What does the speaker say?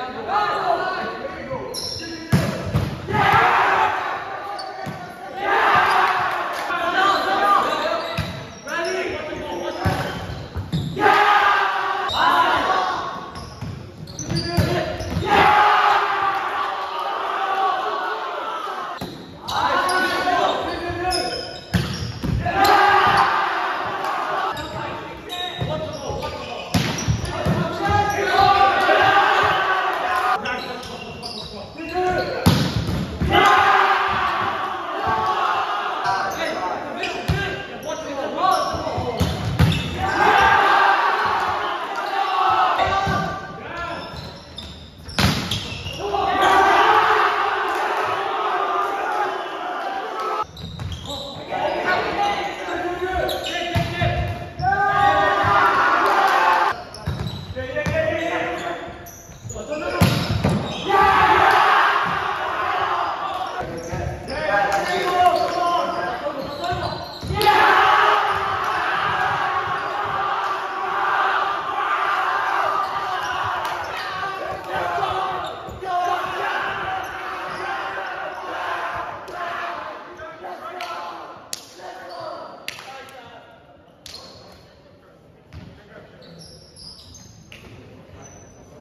Bravo!